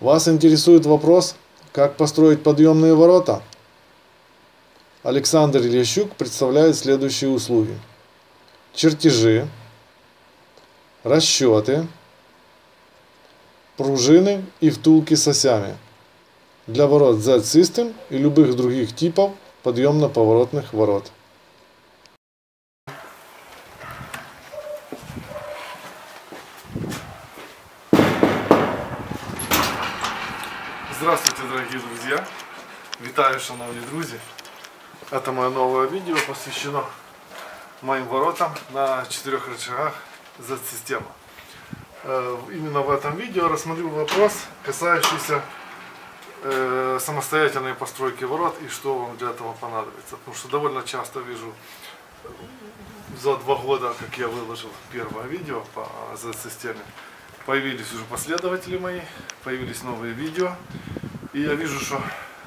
Вас интересует вопрос, как построить подъемные ворота? Александр Ильящук представляет следующие услуги. Чертежи, расчеты, пружины и втулки с осями для ворот Z-System и любых других типов подъемно-поворотных ворот. Здравствуйте, дорогие друзья! Витаю, шановні друзі! Это мое новое видео посвящено моим воротам на четырех рычагах Z-система. Э, Именно в этом видео рассмотрю вопрос, касающийся э, самостоятельной постройки ворот и что вам для этого понадобится. Потому что довольно часто вижу э, за два года, как я выложил первое видео по Z-системе, появились уже последователи мои, появились новые видео. И я вижу, что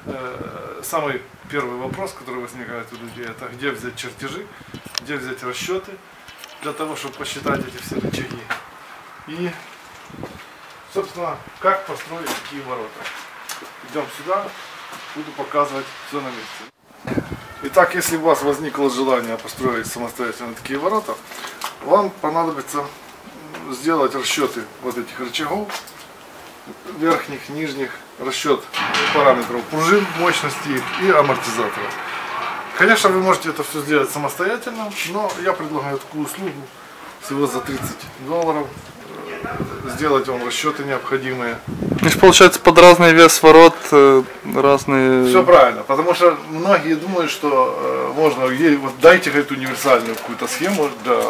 э, самый первый вопрос, который возникает у людей, это где взять чертежи, где взять расчеты для того, чтобы посчитать эти все рычаги. И, собственно, как построить такие ворота. Идем сюда, буду показывать все на месте. Итак, если у вас возникло желание построить самостоятельно такие ворота, вам понадобится сделать расчеты вот этих рычагов, верхних, нижних, расчет параметров пружин, мощности их и амортизаторов. Конечно, вы можете это все сделать самостоятельно, но я предлагаю такую услугу всего за 30 долларов. Сделать вам расчеты необходимые. Есть получается под разный вес ворот э, разные. Все правильно, потому что многие думают, что э, можно, вот дайте говорит, универсальную какую-то схему для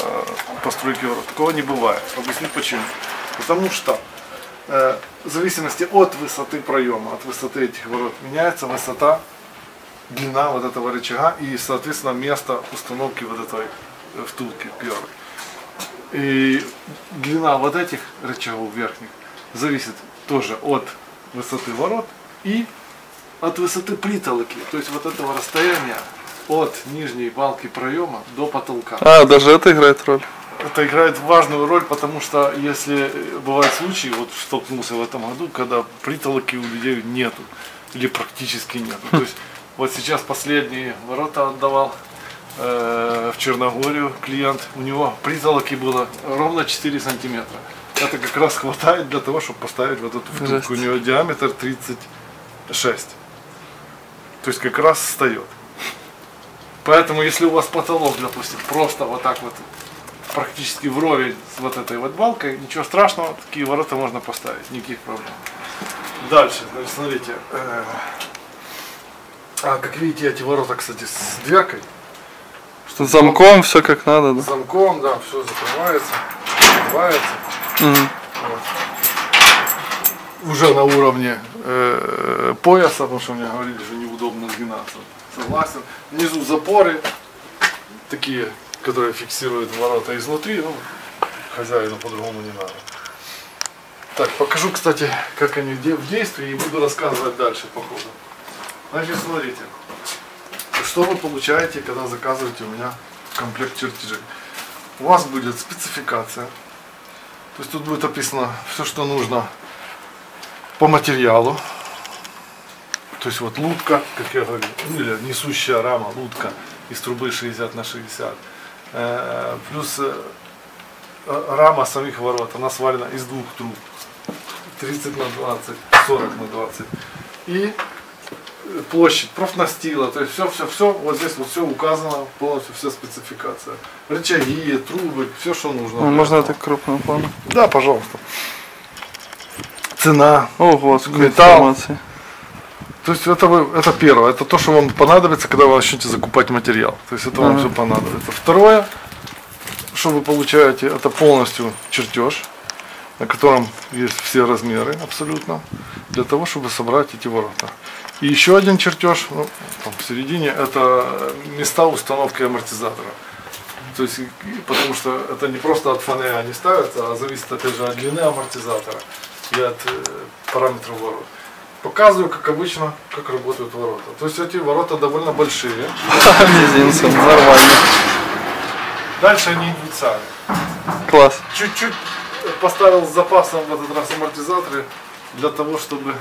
постройки ворот. Такого не бывает. Объясню почему. Потому что э, в зависимости от высоты проема, от высоты этих ворот меняется высота, длина вот этого рычага и, соответственно, место установки вот этой втулки первой. И длина вот этих рычагов верхних зависит тоже от высоты ворот и от высоты притолоки, то есть вот этого расстояния от нижней балки проема до потолка. А, даже это играет роль. Это играет важную роль, потому что если э, бывают случаи, вот столкнулся в этом году, когда притолоки у людей нету или практически нету. То есть вот сейчас последние ворота отдавал э, в Черногорию клиент, у него притолоки было ровно 4 сантиметра. Это как раз хватает для того, чтобы поставить вот эту втулку. Жесть. У него диаметр 36. То есть как раз встает. Поэтому если у вас потолок, допустим, просто вот так вот практически вровень с вот этой вот балкой, ничего страшного, такие ворота можно поставить, никаких проблем. Дальше, значит, смотрите. э, а, как видите, эти ворота, кстати, с дверкой, с замком все как надо, с да. замком, да, все закрывается, закрывается. Мгм. Уже на уровне э, пояса, потому что мне говорили, что неудобно сгинаться. Согласен. Внизу запоры, такие, которые фиксируют ворота изнутри, ну, хозяину по-другому не надо. Так, покажу, кстати, как они в действии и буду рассказывать дальше по ходу. Значит, смотрите, что вы получаете, когда заказываете у меня комплект чертежей. У вас будет спецификация, то есть тут будет описано все, что нужно по материалу. То есть вот лутка, как я говорю, ну, или несущая рама, лутка из трубы 60 на 60. Э, Плюс э, рама самих ворот, она свалена из двух труб. 30 на 20, 40 на 20. И площадь профнастила, то есть все, все, все, вот здесь вот все указано, полностью вся спецификация. Рычаги, трубы, все, что нужно. Ну, можно это крупным планом. Да, пожалуйста. Цена. Ого, сколько Металл. информации. То есть это, вы, это первое, это то, что вам понадобится, когда вы начнете закупать материал. То есть это вам Ага. все понадобится. Второе, что вы получаете, это полностью чертеж, на котором есть все размеры абсолютно, для того, чтобы собрать эти ворота. И еще один чертеж, ну, там в середине, это места установки амортизатора. То есть, потому что это не просто от фонаря они ставятся, а зависит опять же от длины амортизатора и от э, параметров ворот. Показываю, как обычно, как работают ворота. То есть эти ворота довольно большие. Мизинцем, нормально. Дальше они сами. Класс. Чуть-чуть поставил с запасом в этот раз амортизаторы для того, чтобы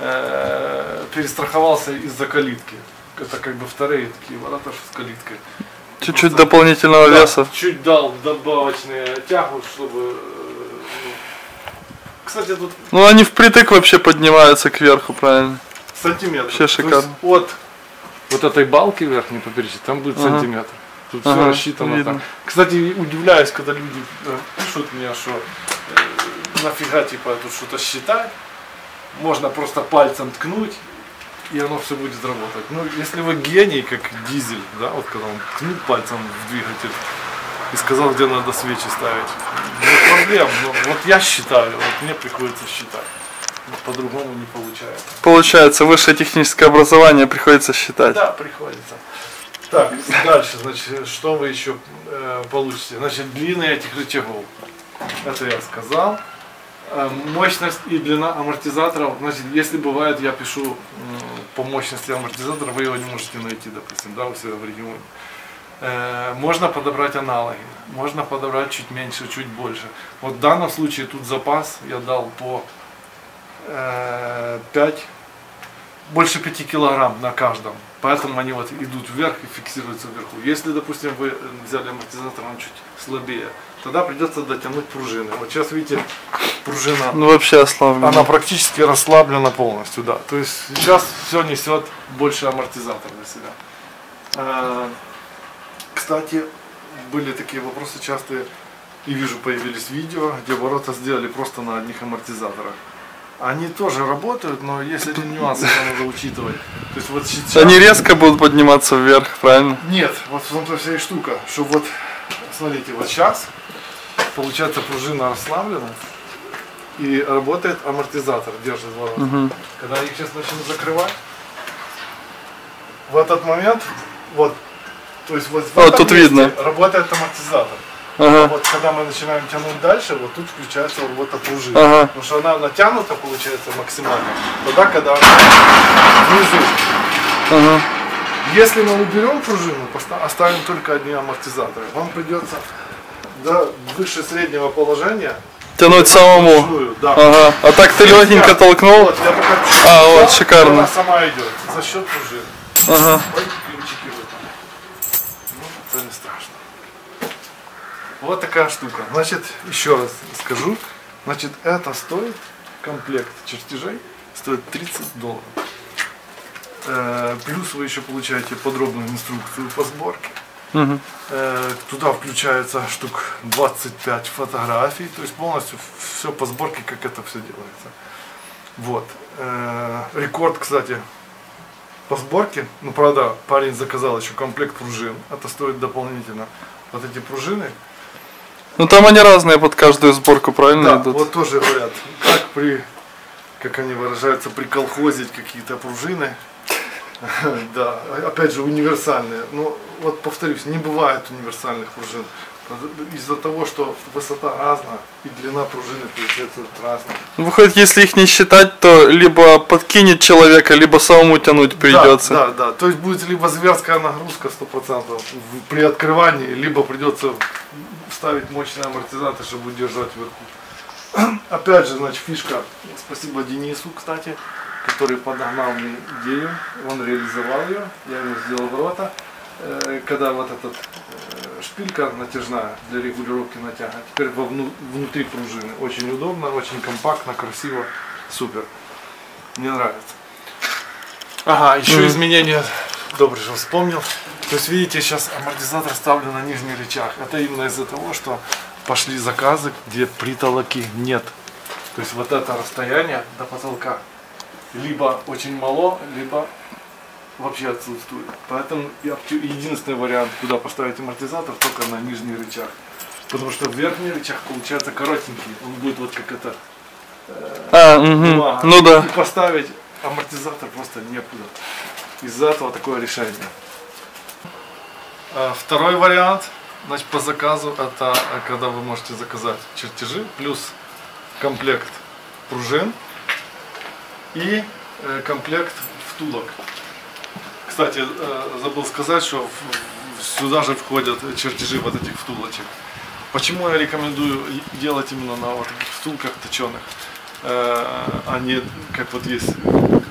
э, перестраховался из-за калитки. Это как бы вторые такие ворота с калиткой. Чуть-чуть дополнительного Да, веса. чуть дал добавочную тягу, чтобы... э, ну. Кстати, тут Ну они впритык вообще поднимаются кверху, правильно? сантиметр. Вообще шикарно. От вот этой балки верхней поперечной, там будет Ага. сантиметр. Тут все Ага, рассчитано видно. так. Кстати, удивляюсь, когда люди э, пишут мне, что э, нафига типа тут что-то считать. Можно просто пальцем ткнуть, и оно все будет работать. Ну, если вы гений, как дизель, да, вот когда он ткнул пальцем в двигатель и сказал, где надо свечи ставить. Нет проблем, но вот я считаю, вот мне приходится считать. По-другому не получается. Получается, высшее техническое образование приходится считать. Да, приходится. Так, дальше, значит, что вы еще э, получите? Значит, длина этих рычагов. Это я сказал. Э, мощность и длина амортизаторов. Значит, если бывает, я пишу по мощности амортизатора, вы его не можете найти, допустим, да, у себя в регионе. Э, можно подобрать аналоги, можно подобрать чуть меньше, чуть больше. Вот в данном случае тут запас я дал по э, 5 больше 5 килограмм на каждом. Поэтому они вот идут вверх и фиксируются вверху. Если, допустим, вы э, взяли амортизатор, он чуть слабее, тогда придется дотянуть пружины. Вот сейчас видите, пружина, Ну вообще ослаблено. она практически расслаблена полностью, да. То есть сейчас все несет больше амортизатор для себя. Э, Кстати, были такие вопросы частые, и вижу, появились видео, где ворота сделали просто на одних амортизаторах. Они тоже работают, но есть один нюанс, это надо учитывать. То есть вот сейчас... Они резко будут подниматься вверх, правильно? Нет, вот в том-то вся и штука, что вот, смотрите, вот сейчас, получается, пружина расслаблена, и работает амортизатор, держит ворота. Мгм. Когда я их сейчас начну закрывать, в этот момент, вот, то есть вот в О, этом тут видно. работает амортизатор. А Ага. вот когда мы начинаем тянуть дальше, вот тут включается вот эта пружина. Ага. Потому что она натянута, получается, максимально. Тогда, когда она внизу Ага. Если мы уберем пружину, оставим только одни амортизаторы, вам придется до выше среднего положения Тянуть самому. да. Ага. А так ты легенько толкнул. Вот, я пока А, вот, шикарно. Она сама идет за счет пружины. Ага. Ой, ключики. Ну, это не страшно. Вот такая штука. Значит, еще раз скажу. Значит, это стоит, комплект чертежей, стоит 30 долларов. Э, Плюс вы еще получаете подробную инструкцию по сборке. Э, Туда включается штук 25 фотографий, то есть полностью все по сборке, как это все делается. Вот. Э, Рекорд, кстати, по сборке. Ну, правда, парень заказал еще комплект пружин. Это стоит дополнительно. Вот эти пружины. Ну там они разные под каждую сборку, правильно Да, идут? вот тоже говорят, как при, как они выражаются, приколхозить какие-то пружины. Да, опять же, универсальные. Но вот повторюсь, не бывает универсальных пружин. Из-за того, что высота разная и длина пружины получается разная. Ну, Выходит, если их не считать, то либо подкинет человека, либо самому тянуть придется. Да, да, да. То есть будет либо зверская нагрузка 100% в- при открывании, либо придется ставить мощный амортизатор, чтобы удержать вверху. Опять же, значит, фишка. Спасибо Денису, кстати, который подогнал мне идею. Он реализовал ее. Я ему сделал ворота. Э, Когда вот эта шпилька натяжная для регулировки натяга, теперь вовну- внутри пружины. Очень удобно, очень компактно, красиво, супер. Мне нравится. Ага, еще Мгм. изменения. Добрый же вспомнил. То есть, видите, сейчас амортизатор ставлю на нижний рычаг. Это именно из-за того, что пошли заказы, где притолоки нет. То есть вот это расстояние до потолка либо очень мало, либо вообще отсутствует. Поэтому единственный вариант, куда поставить амортизатор, только на нижний рычаг. Потому что верхний рычаг получается коротенький. Он будет вот как это А, мгм. бумага. ну да. И поставить амортизатор просто некуда. Из-за этого такое решение. А, Второй вариант, значит, по заказу, это а, когда вы можете заказать чертежи плюс комплект пружин и э, комплект втулок. Кстати, э, забыл сказать, что сюда же входят чертежи вот этих втулочек. Почему я рекомендую делать именно на вот таких втулках точеных? э, а не как вот есть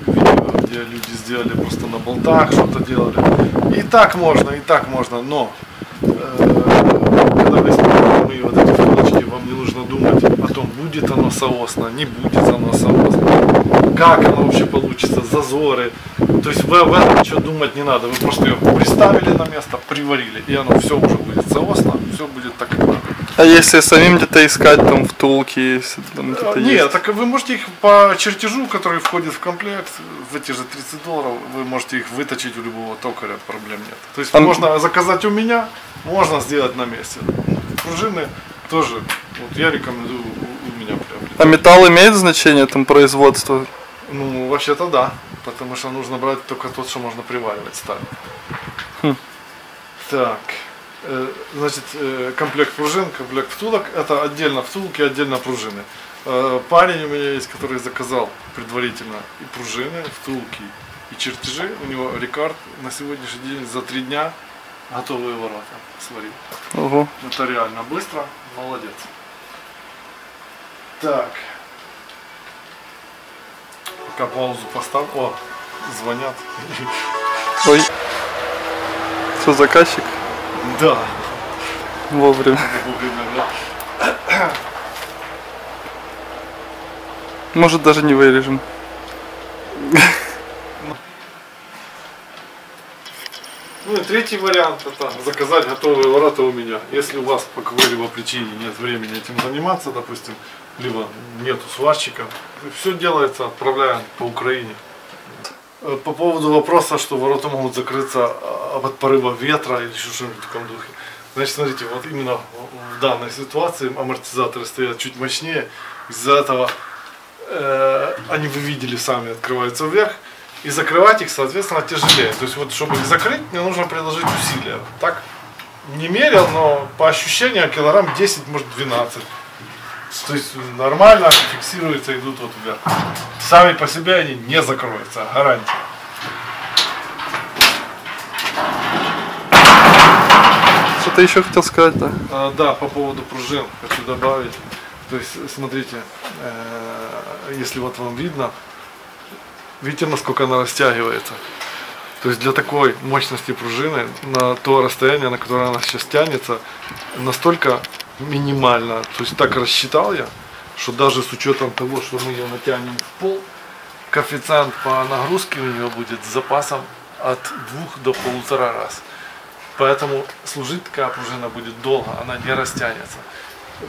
видео, где люди сделали просто на болтах что-то делали. И так можно, и так можно, но когда вы смотрите вот эти вкладочки, вам не нужно думать о том, будет оно соосно, не будет оно соосно, как оно вообще получится, зазоры. То есть вы об этом ничего думать не надо, вы просто ее приставили на место, приварили, и оно все уже будет соосно, все будет так, как надо. А если самим где-то искать там втулки, если там где-то Нет, есть? так вы можете их по чертежу, который входит в комплект, в эти же 30 долларов, вы можете их выточить у любого токаря, проблем нет. То есть А- можно заказать у меня, можно сделать на месте. Пружины тоже, вот я рекомендую у, у меня приобретать. А металл имеет значение там производства? Ну, вообще-то да, потому что нужно брать только тот, что можно приваривать сталь. Хм. Так, э, значит, э, комплект пружин, комплект втулок, это отдельно втулки, отдельно пружины. Э, Парень у меня есть, который заказал предварительно и пружины, втулки, и чертежи. У него рекорд на сегодняшний день за три дня готовые ворота сварил. Ого. Это реально быстро, молодец. Так. Пока паузу поставь. О, звонят. Ой. Что, заказчик? Да. Вовремя. Вовремя, да. Может даже не вырежем. Ну и третий вариант это заказать готовые ворота у меня. Если у вас по какой-либо причине нет времени этим заниматься, допустим, либо нету сварщика, все делается, отправляем по Украине. Э, По поводу вопроса, что ворота могут закрыться а, от порыва ветра или еще что-нибудь в таком духе. Значит, смотрите, вот именно в- данной ситуации амортизаторы стоят чуть мощнее. Из-за этого э, они, вы видели сами, открываются вверх. И закрывать их, соответственно, тяжелее. То есть, вот, чтобы их закрыть, мне нужно приложить усилия. Так, не мерил, но по ощущениям килограмм 10, может 12. То есть нормально фиксируются, идут вот вверх. Сами по себе они не закроются, гарантия. Что-то еще хотел сказать, да? А, да, по поводу пружин хочу добавить. То есть, смотрите, э, если вот вам видно, видите, насколько она растягивается. То есть для такой мощности пружины на то расстояние, на которое она сейчас тянется, настолько минимально. То есть так рассчитал я, что даже с учетом того, что мы ее натянем в пол, коэффициент по нагрузке у нее будет с запасом от двух до полутора раз. Поэтому служить такая пружина будет долго, она не растянется.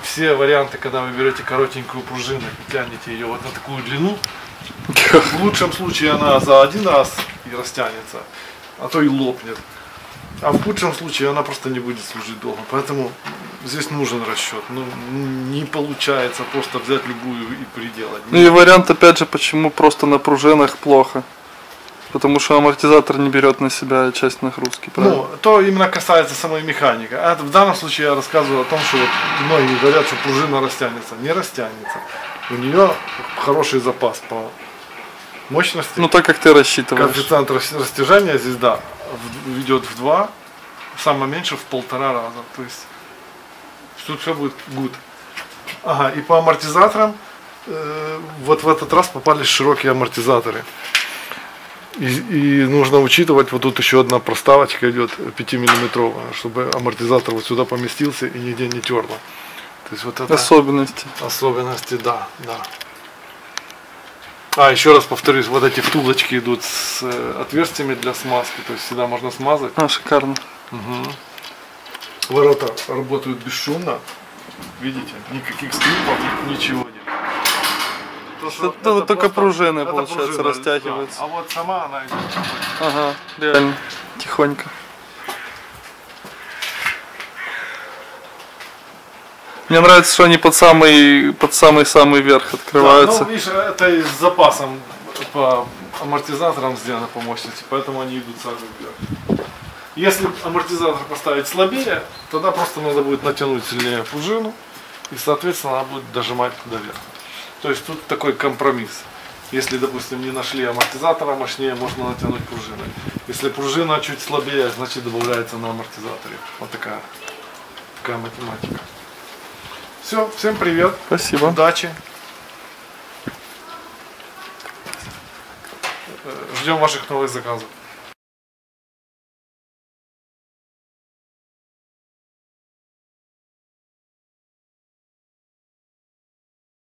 Все варианты, когда вы берете коротенькую пружину и тянете ее вот на такую длину, в лучшем случае она за один раз и растянется, а то и лопнет. А в худшем случае она просто не будет служить долго. Поэтому здесь нужен расчет. Ну, не получается просто взять любую и приделать. Ну и вариант, опять же, почему просто на пружинах плохо. Потому что амортизатор не берет на себя часть нагрузки, правильно? Ну, то именно касается самой механики. А в данном случае я рассказываю о том, что вот многие говорят, что пружина растянется. Не растянется. У нее хороший запас по мощности. Ну так как ты рассчитываешь. Коэффициент рас- растяжения здесь, да, в- идет в два, самое меньше в полтора раза. То есть тут все будет good. Ага, и по амортизаторам э, вот в этот раз попались широкие амортизаторы. И, и нужно учитывать, вот тут еще одна проставочка идет 5 миллиметровая, чтобы амортизатор вот сюда поместился и нигде не терло. То есть вот это Особенности. особенности, да, да. А, еще раз повторюсь, вот эти втулочки идут с э, отверстиями для смазки, то есть всегда можно смазать. А, шикарно. Ворота работают бесшумно, видите, никаких скрипов, ничего нет. То, что Это вот только пружины, это получается, пружина, растягиваются. да. А вот сама она идет. Ага, реально. Тихонько. Мне нравится, что они под самый под самый самый верх Да, открываются. ну, видишь, это и с запасом по амортизаторам сделано по мощности, поэтому они идут сами вверх. Если амортизатор поставить слабее, тогда просто надо будет натянуть сильнее пружину, и, соответственно, она будет дожимать туда вверх. То есть тут такой компромисс. Если, допустим, не нашли амортизатора мощнее, можно натянуть пружиной. Если пружина чуть слабее, значит добавляется на амортизаторе. Вот такая, такая математика. Все, всем привет. Спасибо. Удачи. Ждем ваших новых заказов.